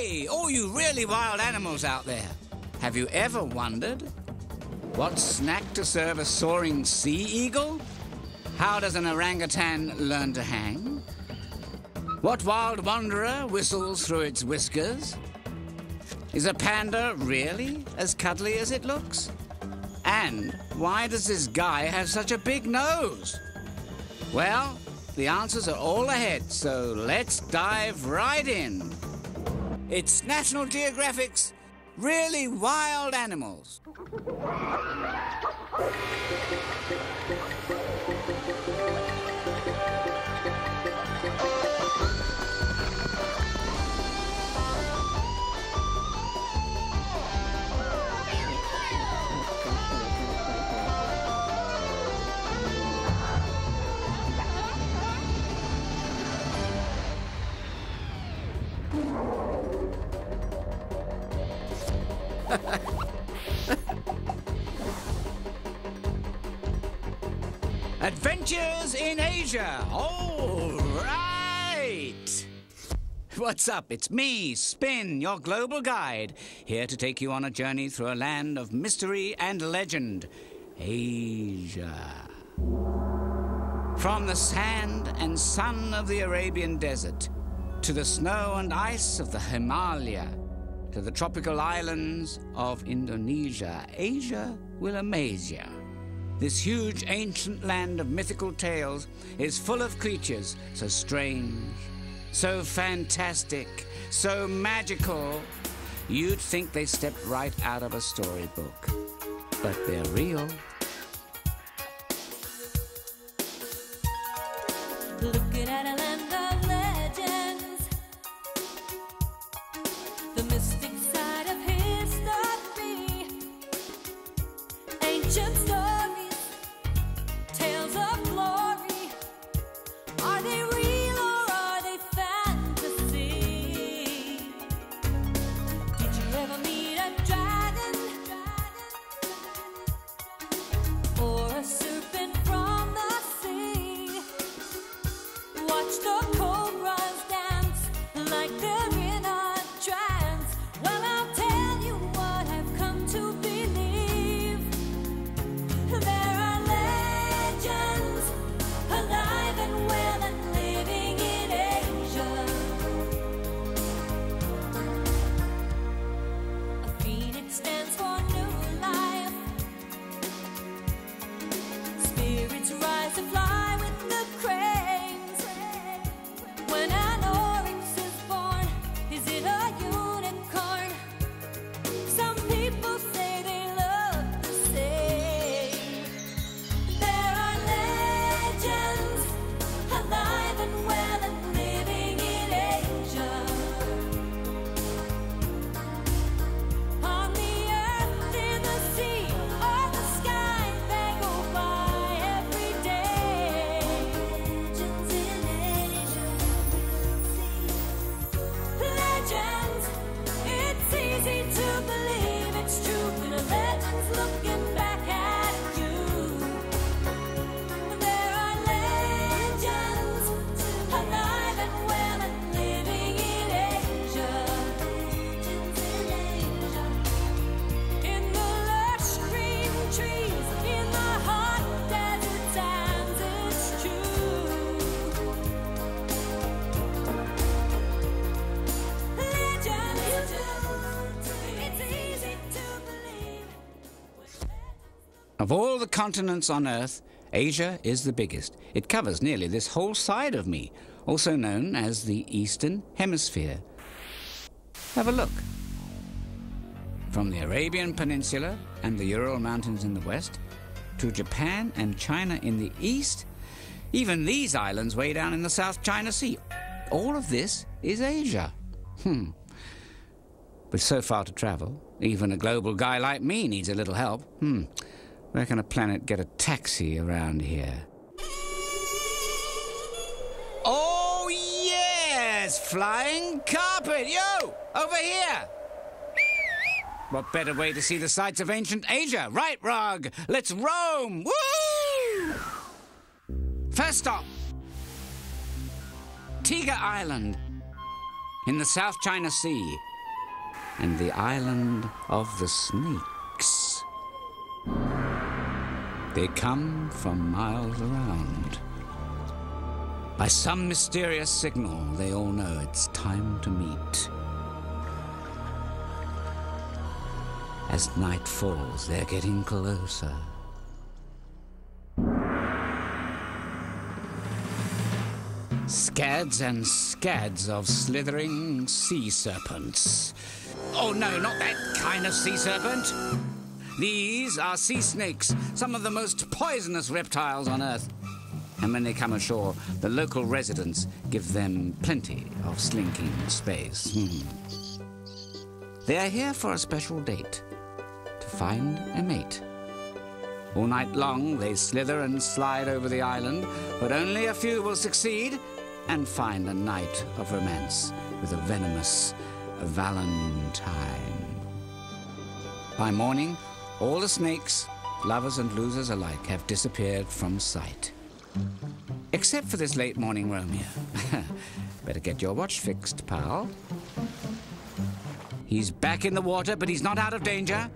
Hey, all you really wild animals out there. Have you ever wondered what snack to serve a soaring sea eagle? How does an orangutan learn to hang? What wild wanderer whistles through its whiskers? Is a panda really as cuddly as it looks? And why does this guy have such a big nose? Well, the answers are all ahead, so let's dive right in. It's National Geographic's Really Wild Animals. In Asia. All right. What's up? It's me, Spin, your global guide, here to take you on a journey through a land of mystery and legend Asia. From the sand and sun of the Arabian desert, to the snow and ice of the Himalaya, to the tropical islands of Indonesia, Asia will amaze you. This huge ancient land of mythical tales is full of creatures so strange, so fantastic, so magical, you'd think they stepped right out of a storybook. But they're real. Continents on Earth, Asia is the biggest. It covers nearly this whole side of me, also known as the Eastern Hemisphere. Have a look. From the Arabian Peninsula and the Ural Mountains in the west, to Japan and China in the east, even these islands way down in the South China Sea. All of this is Asia. Hmm. With so far to travel, even a global guy like me needs a little help. Hmm. Where can a planet get a taxi around here? Oh, yes! Flying carpet! Yo! Over here! What better way to see the sights of ancient Asia? Right, Rug! Let's roam! Woo! First stop Tiga Island in the South China Sea. and the island of the snakes. They come from miles around. By some mysterious signal, they all know it's time to meet. As night falls, they're getting closer. Scads and scads of slithering sea serpents. Oh no, not that kind of sea serpent. These are sea snakes, some of the most poisonous reptiles on Earth. And when they come ashore, the local residents give them plenty of slinking space. Hmm. They are here for a special date to find a mate. All night long, they slither and slide over the island, but only a few will succeed and find a night of romance with a venomous Valentine. By morning, all the snakes, lovers and losers alike, have disappeared from sight. Except for this late morning Romeo. Better get your watch fixed, pal. He's back in the water, but he's not out of danger.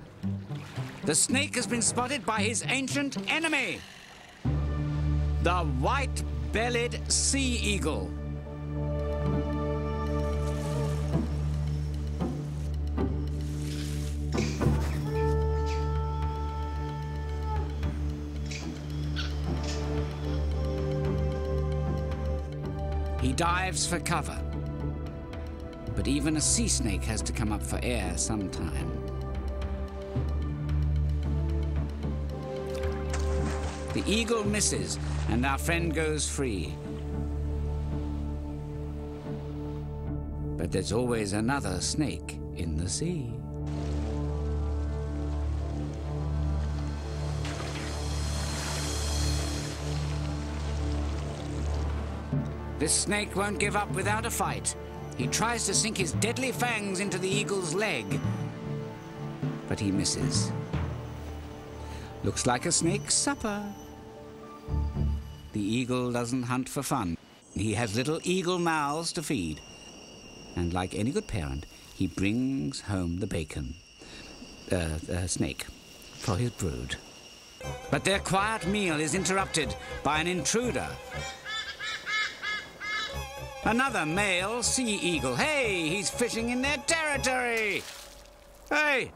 The snake has been spotted by his ancient enemy, the white bellied sea eagle. Dives for cover. But even a sea snake has to come up for air sometime. The eagle misses, and our friend goes free. But there's always another snake in the sea. This snake won't give up without a fight. He tries to sink his deadly fangs into the eagle's leg, but he misses. Looks like a snake's supper. The eagle doesn't hunt for fun. He has little eagle mouths to feed. And like any good parent, he brings home the bacon, uh, uh, snake, for his brood. But their quiet meal is interrupted by an intruder. Another male sea eagle. Hey, he's fishing in their territory. Hey!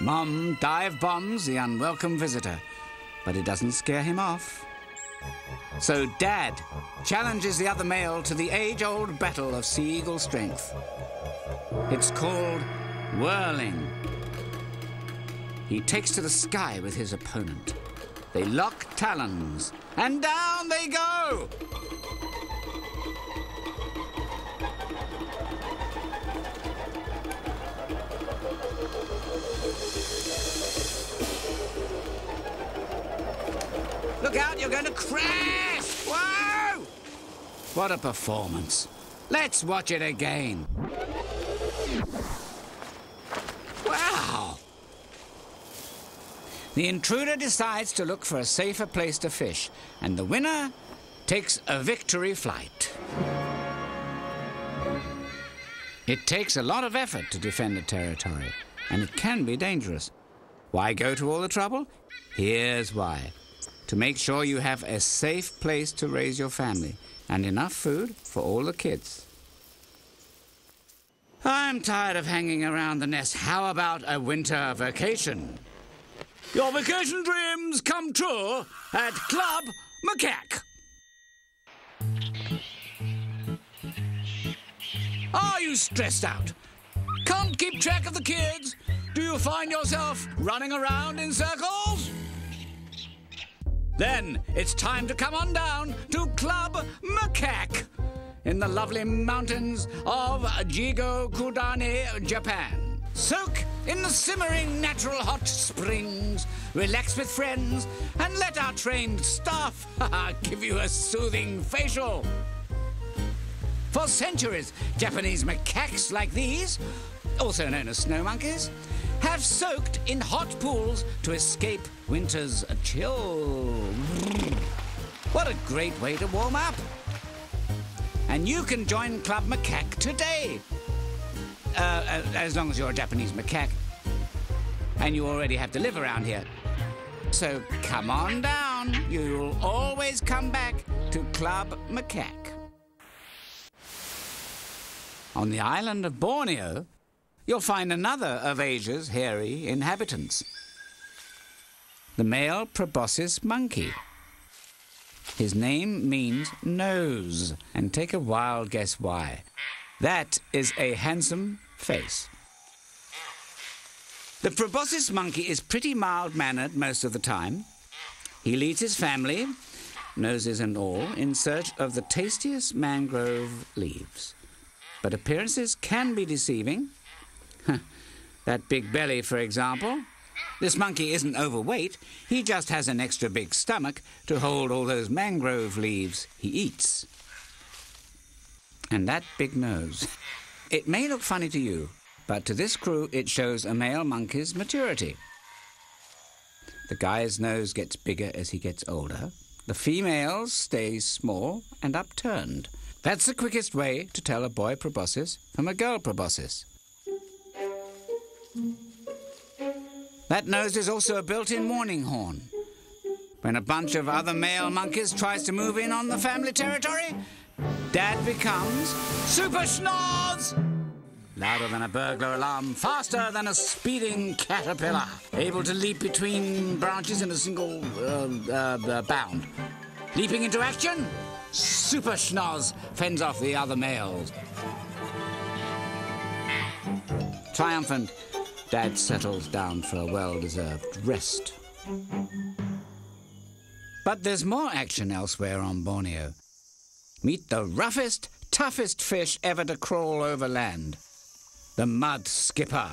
Mom dive bombs the unwelcome visitor, but it doesn't scare him off. So Dad challenges the other male to the age old battle of sea eagle strength. It's called whirling. He takes to the sky with his opponent. They lock talons, and down they go! Look out, you're going to crash! Whoa! What a performance. Let's watch it again. Wow! The intruder decides to look for a safer place to fish, and the winner takes a victory flight. It takes a lot of effort to defend a territory, and it can be dangerous. Why go to all the trouble? Here's why to make sure you have a safe place to raise your family and enough food for all the kids. I'm tired of hanging around the nest. How about a winter vacation? Your vacation dreams come true at Club Macaque. Are you stressed out? Can't keep track of the kids? Do you find yourself running around in circles? Then it's time to come on down to Club Macaque in the lovely mountains of Jigokudani, Japan. Soak in the simmering natural hot springs, relax with friends, and let our trained staff give you a soothing facial. For centuries, Japanese macaques like these, also known as snow monkeys, have soaked in hot pools to escape winter's chill. What a great way to warm up! And you can join Club Macaque today. uh, as long as you're a Japanese macaque. And you already have to live around here. So come on down. You'll always come back to Club Macaque. On the island of Borneo, you'll find another of Asia's hairy inhabitants. The male proboscis monkey. His name means nose, and take a wild guess why. That is a handsome face. The proboscis monkey is pretty mild mannered most of the time. He leads his family, noses and all, in search of the tastiest mangrove leaves. But appearances can be deceiving. That big belly, for example. This monkey isn't overweight, he just has an extra big stomach to hold all those mangrove leaves he eats. And that big nose. It may look funny to you, but to this crew it shows a male monkey's maturity. The guy's nose gets bigger as he gets older. The female's stays small and upturned. That's the quickest way to tell a boy proboscis from a girl proboscis. That nose is also a built-in warning horn. When a bunch of other male monkeys tries to move in on the family territory, Dad becomes Super Schnoz! Louder than a burglar alarm, faster than a speeding caterpillar, able to leap between branches in a single uh, uh, uh, bound. Leaping into action, Super Schnoz fends off the other males. Triumphant, Dad settles down for a well deserved rest. But there's more action elsewhere on Borneo. Meet the roughest, toughest fish ever to crawl over land the mud skipper.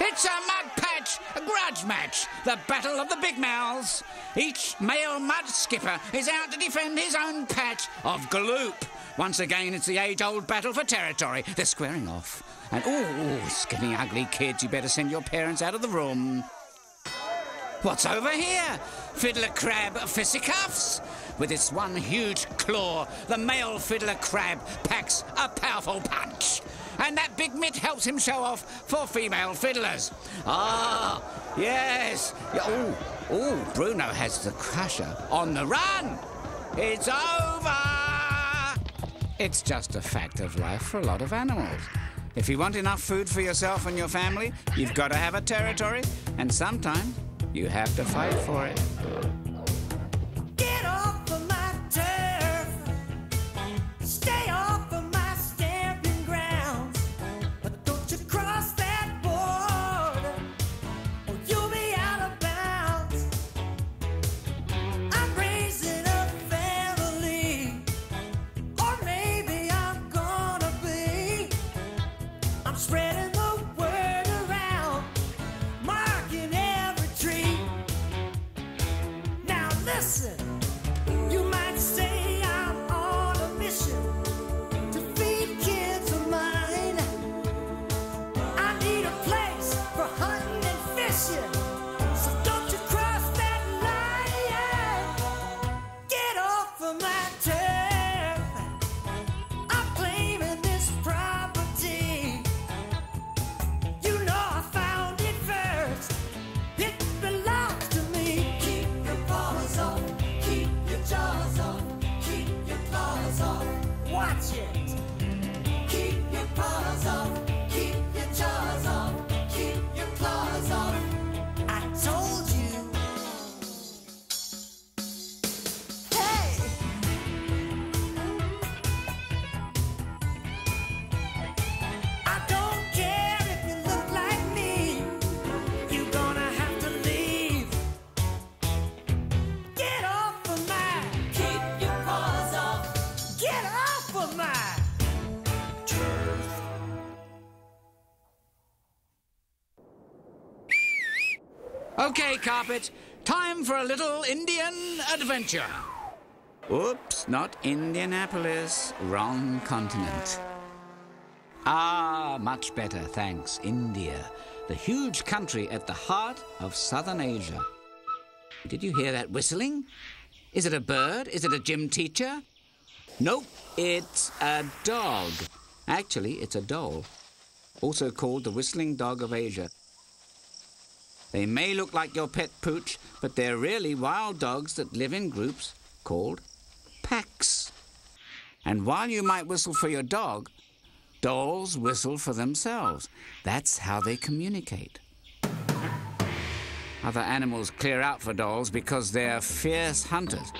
It's a mud patch, a grudge match, the battle of the big mouths. Each male mud skipper is out to defend his own patch of gloop. Once again, it's the age old battle for territory. They're squaring off. And, oh, skinny, ugly kids, you better send your parents out of the room. What's over here? Fiddler crab fisticuffs? With its one huge claw, the male fiddler crab packs a powerful punch. And that big mitt helps him show off for female fiddlers. Ah, yes. Oh, oh, Bruno has the crusher on the run. It's over. It's just a fact of life for a lot of animals. If you want enough food for yourself and your family, you've got to have a territory, and sometimes you have to fight for it. Okay, carpet, time for a little Indian adventure. Oops, not Indianapolis, wrong continent. Ah, much better, thanks. India, the huge country at the heart of southern Asia. Did you hear that whistling? Is it a bird? Is it a gym teacher? Nope, it's a dog. Actually, it's a dhole, also called the whistling dog of Asia. They may look like your pet pooch, but they're really wild dogs that live in groups called packs. And while you might whistle for your dog, dholes whistle for themselves. That's how they communicate. Other animals clear out for dholes because they're fierce hunters.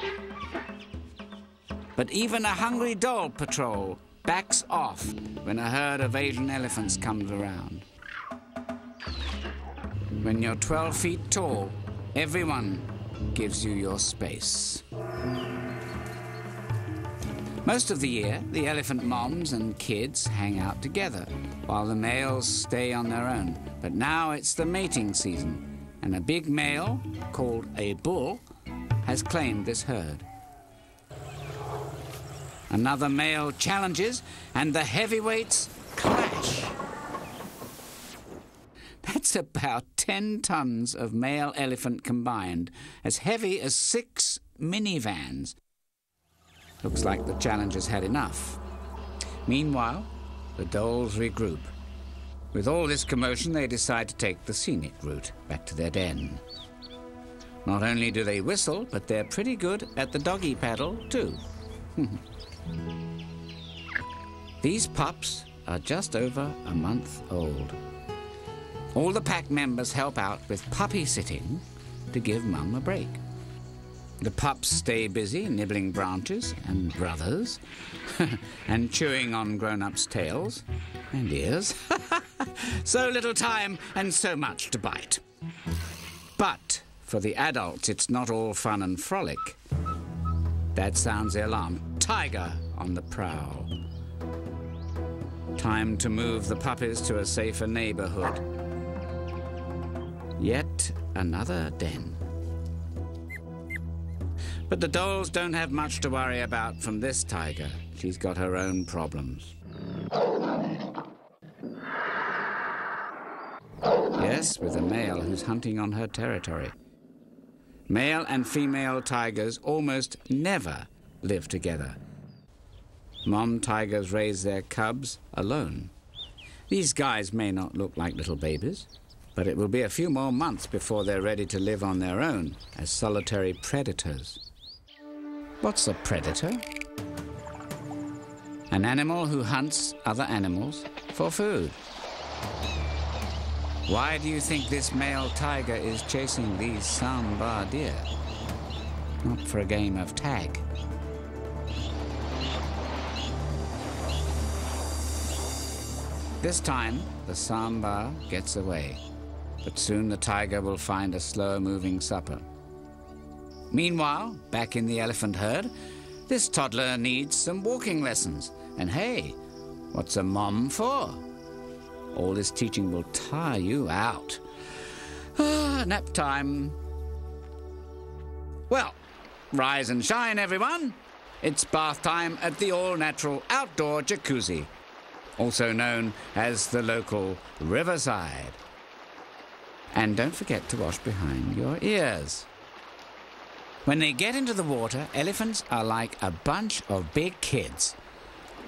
But even a hungry dhole patrol backs off when a herd of Asian elephants comes around. When you're 12 feet tall, everyone gives you your space. Most of the year, the elephant moms and kids hang out together, while the males stay on their own. But now it's the mating season, and a big male, called a bull, has claimed this herd. Another male challenges, and the heavyweights clash. That's about 10 tons of male elephant combined, as heavy as six minivans. Looks like the challengers had enough. Meanwhile, the dholes regroup. With all this commotion, they decide to take the scenic route back to their den. Not only do they whistle, but they're pretty good at the doggy paddle, too. These pups are just over a month old. All the pack members help out with puppy sitting to give Mum a break. The pups stay busy nibbling branches and brothers and chewing on grown ups' tails and ears. so little time and so much to bite. But for the adults, it's not all fun and frolic. That sounds the alarm. Tiger on the prowl. Time to move the puppies to a safer neighborhood. Yet another den. But the dholes don't have much to worry about from this tiger. She's got her own problems. Yes, with a male who's hunting on her territory. Male and female tigers almost never live together. Mom tigers raise their cubs alone. These guys may not look like little babies, but it will be a few more months before they're ready to live on their own as solitary predators. What's a predator? An animal who hunts other animals for food. Why do you think this male tiger is chasing these sambar deer? Not for a game of tag. This time, the sambar gets away, but soon the tiger will find a slower moving supper. Meanwhile, back in the elephant herd, this toddler needs some walking lessons. And hey, what's a mom for? All this teaching will tire you out. Ah, nap time. Well, rise and shine, everyone. It's bath time at the all natural outdoor jacuzzi, also known as the local Riverside. And don't forget to wash behind your ears. When they get into the water, elephants are like a bunch of big kids.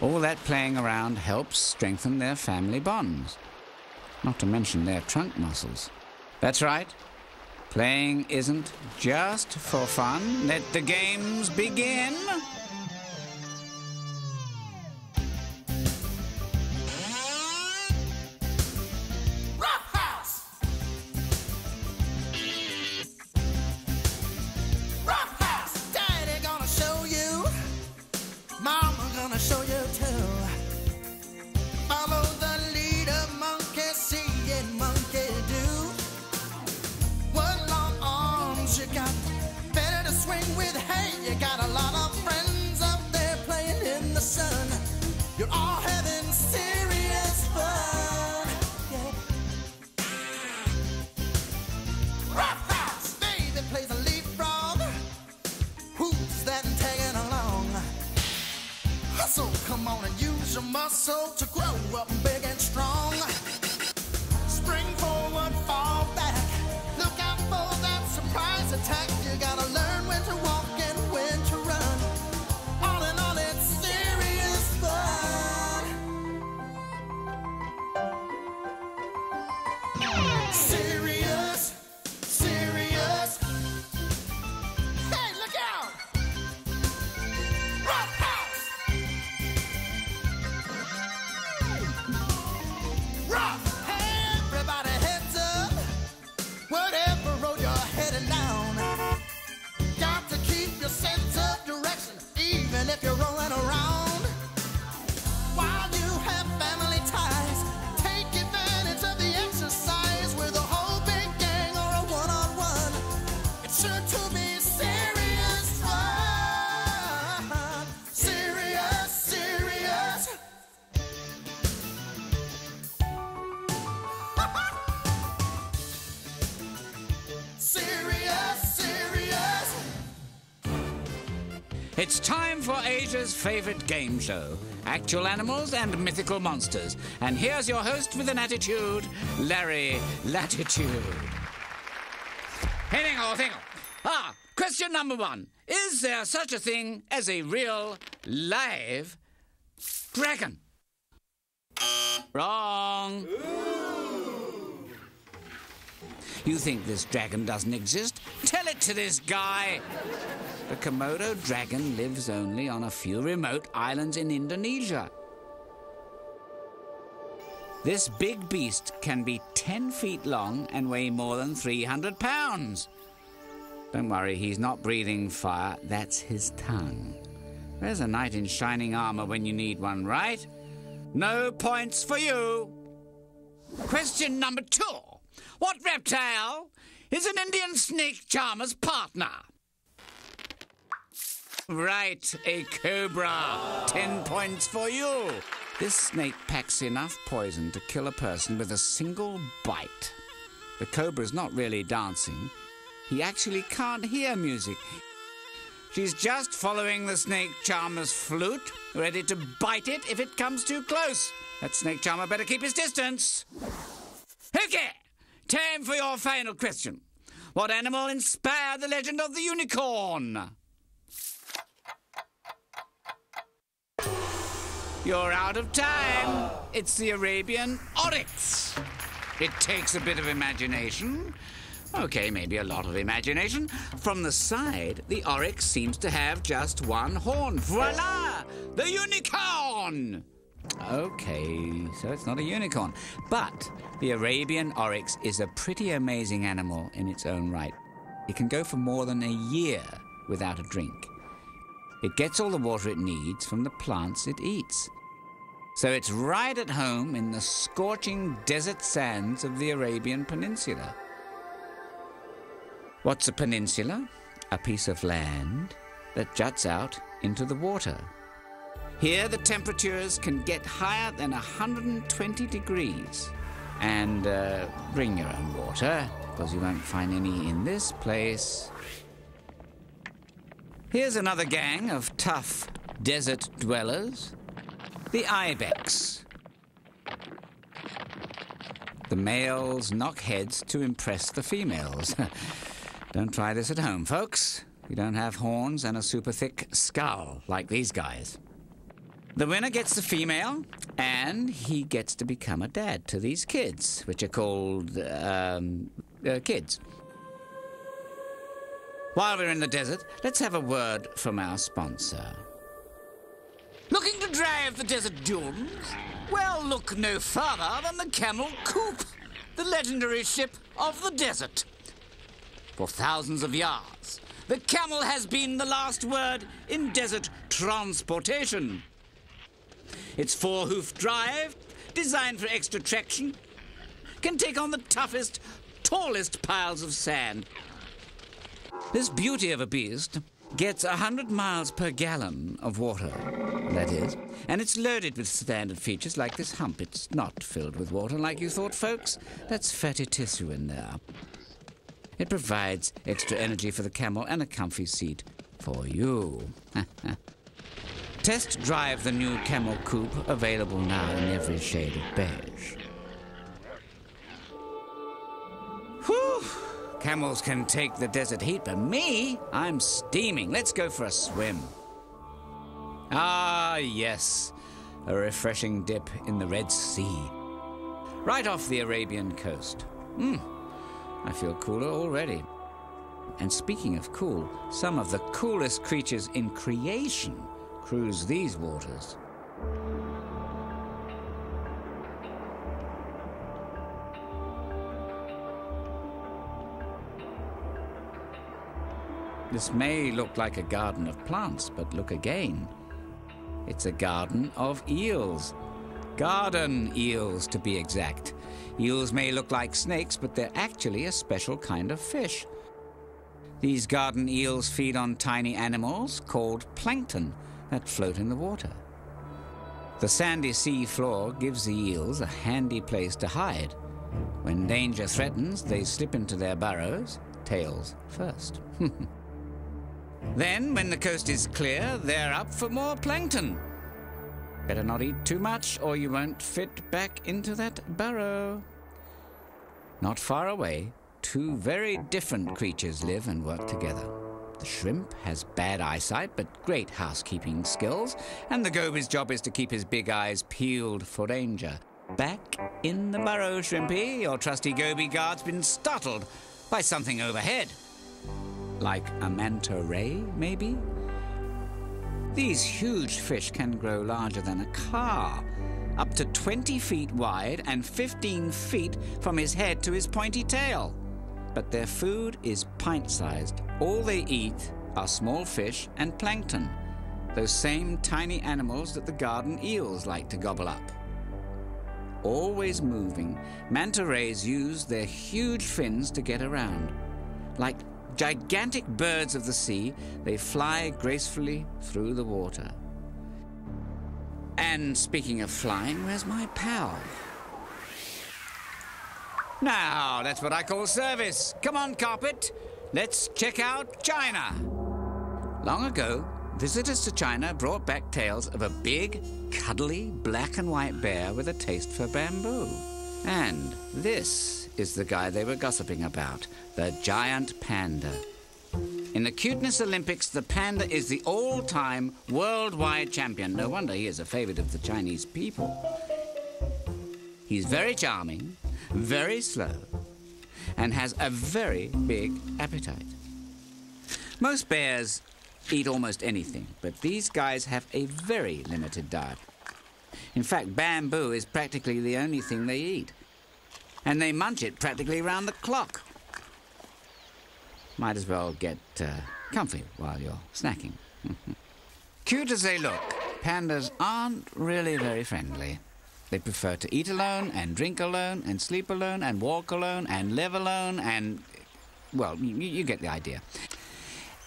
All that playing around helps strengthen their family bonds, not to mention their trunk muscles. That's right. Playing isn't just for fun. Let the games begin. Asia's favorite game show Actual Animals and Mythical Monsters. And here's your host with an attitude, Larry Latitude. Hey, or. Ah, question number one Is there such a thing as a real, live dragon? Wrong. You think this dragon doesn't exist? Tell it to this guy. The Komodo dragon lives only on a few remote islands in Indonesia. This big beast can be 10 feet long and weigh more than 300 pounds. Don't worry, he's not breathing fire, that's his tongue. There's a knight in shining armor when you need one, right? No points for you. Question number two. What reptile is an Indian snake charmer's partner? Right, a cobra. Ten points for you. This snake packs enough poison to kill a person with a single bite. The cobra's not really dancing. He actually can't hear music. She's just following the snake charmer's flute, ready to bite it if it comes too close. That snake charmer better keep his distance. Okay, time for your final question. What animal inspired the legend of the unicorn? You're out of time. It's the Arabian oryx. It takes a bit of imagination. Okay, maybe a lot of imagination. From the side, the oryx seems to have just one horn. Voila! The unicorn! Okay, so it's not a unicorn. But the Arabian oryx is a pretty amazing animal in its own right. It can go for more than a year without a drink. It gets all the water it needs from the plants it eats. So it's right at home in the scorching desert sands of the Arabian Peninsula. What's a peninsula? A piece of land that juts out into the water. Here, the temperatures can get higher than 120 degrees. And uh, bring your own water, because you won't find any in this place. Here's another gang of tough desert dwellers the ibex. The males knock heads to impress the females. don't try this at home, folks. You don't have horns and a super thick skull like these guys. The winner gets the female, and he gets to become a dad to these kids, which are called um, uh, kids. While we're in the desert, let's have a word from our sponsor. Looking to drive the desert dunes? Well, look no further than the Camel Coupe, the legendary ship of the desert. For thousands of years, the camel has been the last word in desert transportation. Its four hoof drive, designed for extra traction, can take on the toughest, tallest piles of sand. This beauty of a beast gets 100 miles per gallon of water, that is, and it's loaded with standard features like this hump. It's not filled with water like you thought, folks. That's fatty tissue in there. It provides extra energy for the camel and a comfy seat for you. Test drive the new Camel Coupe, available now in every shade of beige. Camels can take the desert heat, but me, I'm steaming. Let's go for a swim. Ah, yes, a refreshing dip in the Red Sea. Right off the Arabian coast. Hmm, I feel cooler already. And speaking of cool, some of the coolest creatures in creation cruise these waters. This may look like a garden of plants, but look again. It's a garden of eels. Garden eels, to be exact. Eels may look like snakes, but they're actually a special kind of fish. These garden eels feed on tiny animals called plankton that float in the water. The sandy sea floor gives the eels a handy place to hide. When danger threatens, they slip into their burrows, tails first. Then, when the coast is clear, they're up for more plankton. Better not eat too much, or you won't fit back into that burrow. Not far away, two very different creatures live and work together. The shrimp has bad eyesight but great housekeeping skills, and the goby's job is to keep his big eyes peeled for danger. Back in the burrow, Shrimpy, your trusty goby guard's been startled by something overhead. Like a manta ray, maybe? These huge fish can grow larger than a car, up to 20 feet wide and 15 feet from his head to his pointy tail. But their food is pint sized. All they eat are small fish and plankton, those same tiny animals that the garden eels like to gobble up. Always moving, manta rays use their huge fins to get around. Like gigantic birds of the sea, they fly gracefully through the water. And speaking of flying, where's my pal? Now, that's what I call service. Come on, carpet. Let's check out China. Long ago, visitors to China brought back tales of a big, cuddly, black and white bear with a taste for bamboo. And this is the guy they were gossiping about the giant panda. In the cuteness Olympics, the panda is the all time worldwide champion. No wonder he is a favorite of the Chinese people. He's very charming, very slow, and has a very big appetite. Most bears eat almost anything, but these guys have a very limited diet. In fact, bamboo is practically the only thing they eat. And they munch it practically round the clock. Might as well get uh, comfy while you're snacking. Cute as they look, pandas aren't really very friendly. They prefer to eat alone, and drink alone, and sleep alone, and walk alone, and live alone, and. Well, you, you get the idea.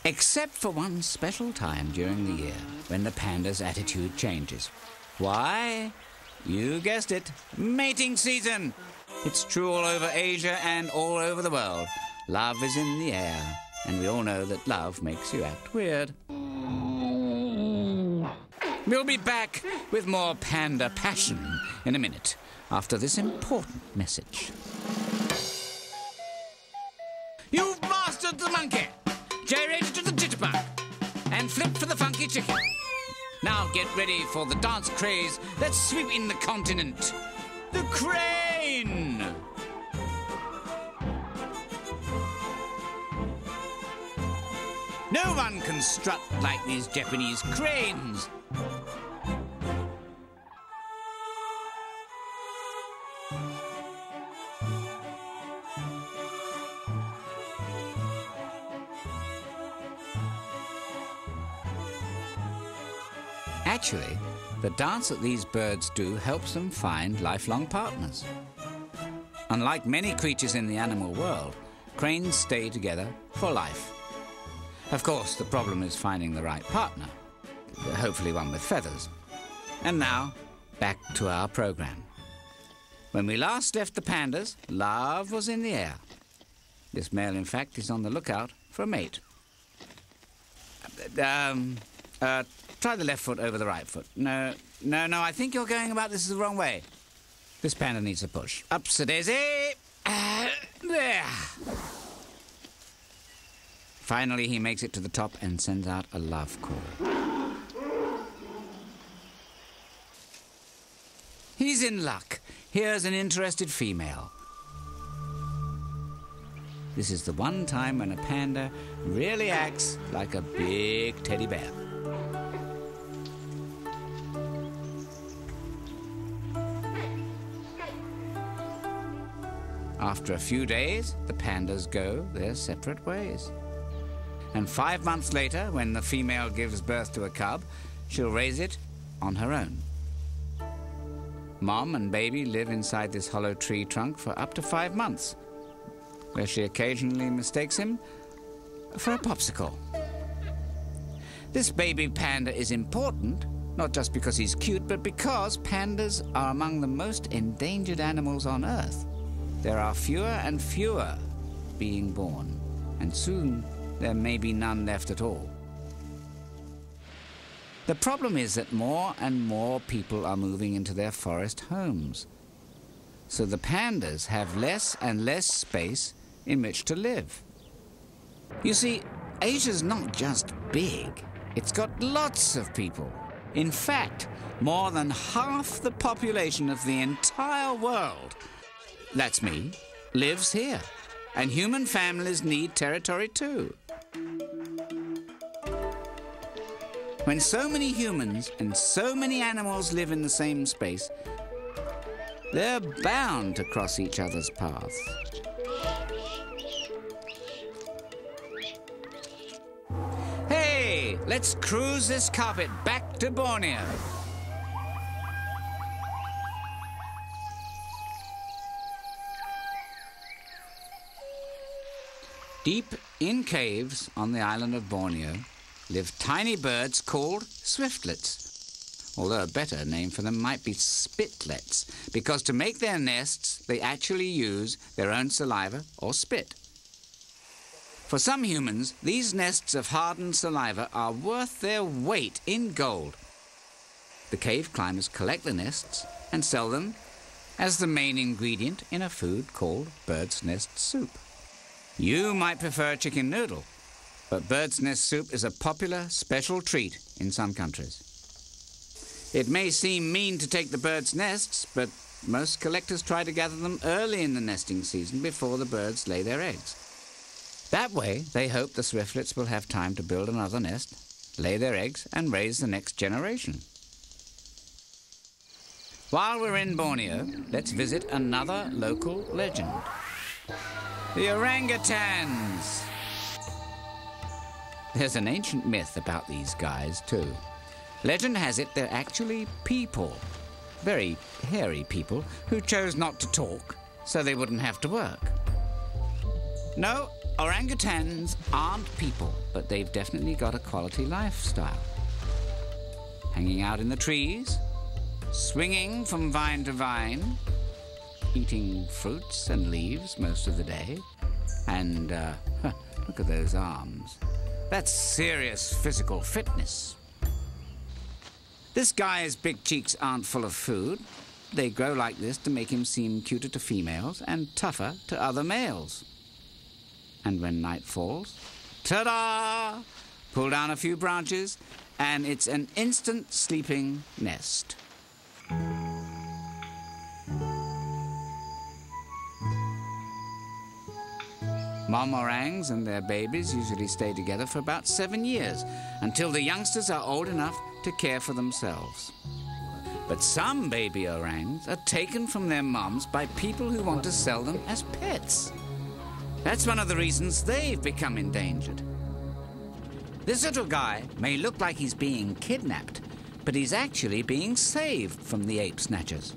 Except for one special time during the year when the panda's attitude changes. Why? You guessed it mating season! It's true all over Asia and all over the world. Love is in the air, and we all know that love makes you act weird. We'll be back with more panda passion in a minute after this important message. You've mastered the monkey, gyrated to the jitterbug, and flipped for the funky chicken. Now get ready for the dance craze that's sweeping the continent. The crane! No one can strut like these Japanese cranes. Actually, the dance that these birds do helps them find lifelong partners. Unlike many creatures in the animal world, cranes stay together for life. Of course, the problem is finding the right partner, hopefully one with feathers. And now, back to our program. When we last left the pandas, love was in the air. This male, in fact, is on the lookout for a mate. Um, uh, try the left foot over the right foot. No, no, no, I think you're going about this the wrong way. This panda needs a push. Up, daisy. Uh, there. Finally, he makes it to the top and sends out a love call. He's in luck. Here's an interested female. This is the one time when a panda really acts like a big teddy bear. After a few days, the pandas go their separate ways. And five months later, when the female gives birth to a cub, she'll raise it on her own. Mom and baby live inside this hollow tree trunk for up to five months, where she occasionally mistakes him for a popsicle. This baby panda is important, not just because he's cute, but because pandas are among the most endangered animals on Earth. There are fewer and fewer being born, and soon there may be none left at all. The problem is that more and more people are moving into their forest homes. So the pandas have less and less space in which to live. You see, Asia's not just big, it's got lots of people. In fact, more than half the population of the entire world, that's me, lives here. And human families need territory too. When so many humans and so many animals live in the same space, they're bound to cross each other's paths. Hey, let's cruise this carpet back to Borneo. Deep in caves on the island of Borneo live tiny birds called swiftlets. Although a better name for them might be spitlets, because to make their nests they actually use their own saliva or spit. For some humans, these nests of hardened saliva are worth their weight in gold. The cave climbers collect the nests and sell them as the main ingredient in a food called bird's nest soup. You might prefer a chicken noodle, but bird's nest soup is a popular special treat in some countries. It may seem mean to take the bird's nests, but most collectors try to gather them early in the nesting season before the birds lay their eggs. That way, they hope the swiftlets will have time to build another nest, lay their eggs, and raise the next generation. While we're in Borneo, let's visit another local legend. The orangutans. There's an ancient myth about these guys, too. Legend has it they're actually people. Very hairy people who chose not to talk so they wouldn't have to work. No, orangutans aren't people, but they've definitely got a quality lifestyle. Hanging out in the trees, swinging from vine to vine, eating fruits and leaves most of the day, and uh, look at those arms. That's serious physical fitness. This guy's big cheeks aren't full of food. They grow like this to make him seem cuter to females and tougher to other males. And when night falls, ta da! Pull down a few branches, and it's an instant sleeping nest. Mom orangs and their babies usually stay together for about seven years until the youngsters are old enough to care for themselves. But some baby orangs are taken from their moms by people who want to sell them as pets. That's one of the reasons they've become endangered. This little guy may look like he's being kidnapped, but he's actually being saved from the ape snatchers.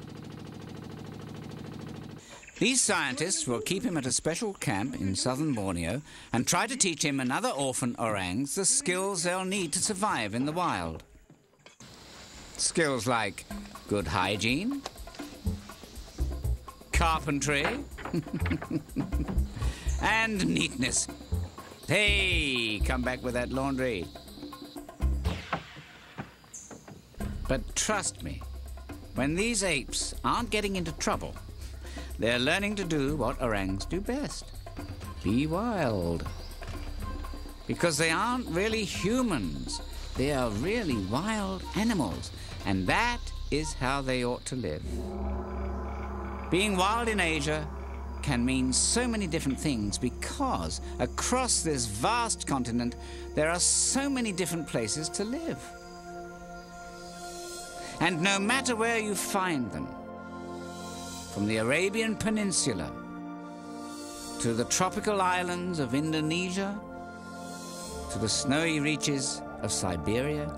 These scientists will keep him at a special camp in southern Borneo and try to teach him and other orphan orangs the skills they'll need to survive in the wild. Skills like good hygiene, carpentry, and neatness. Hey, come back with that laundry. But trust me, when these apes aren't getting into trouble, they're learning to do what orangs do best be wild. Because they aren't really humans, they are really wild animals, and that is how they ought to live. Being wild in Asia can mean so many different things because across this vast continent there are so many different places to live. And no matter where you find them, from the Arabian Peninsula to the tropical islands of Indonesia to the snowy reaches of Siberia,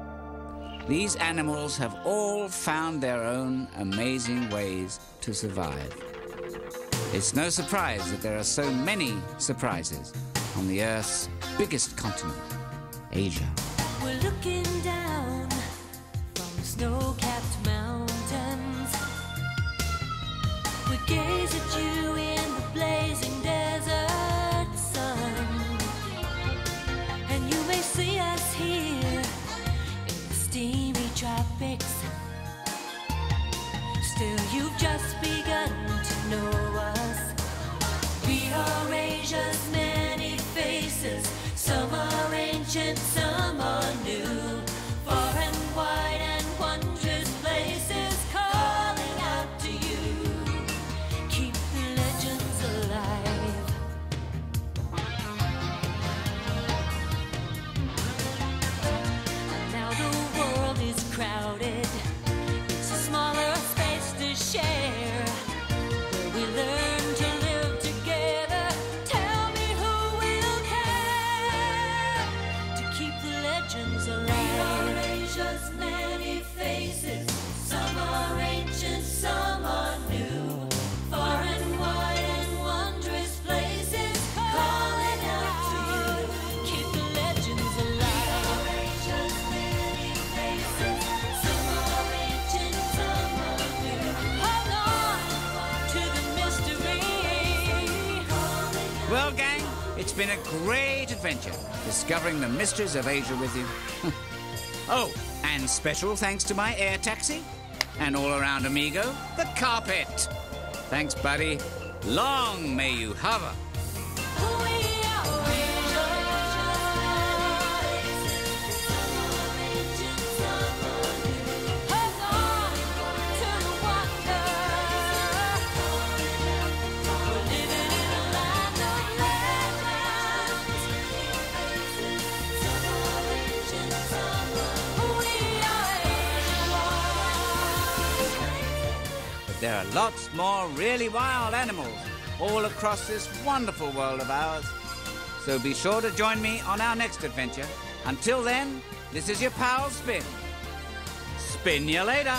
these animals have all found their own amazing ways to survive. It's no surprise that there are so many surprises on the Earth's biggest continent, Asia. We're looking down from the gaze at you been a great adventure discovering the mysteries of Asia with you. oh, and special thanks to my air taxi and all around amigo, the carpet. Thanks, buddy. Long may you hover. Lots more really wild animals all across this wonderful world of ours. So be sure to join me on our next adventure. Until then, this is your pal Spin. Spin you later.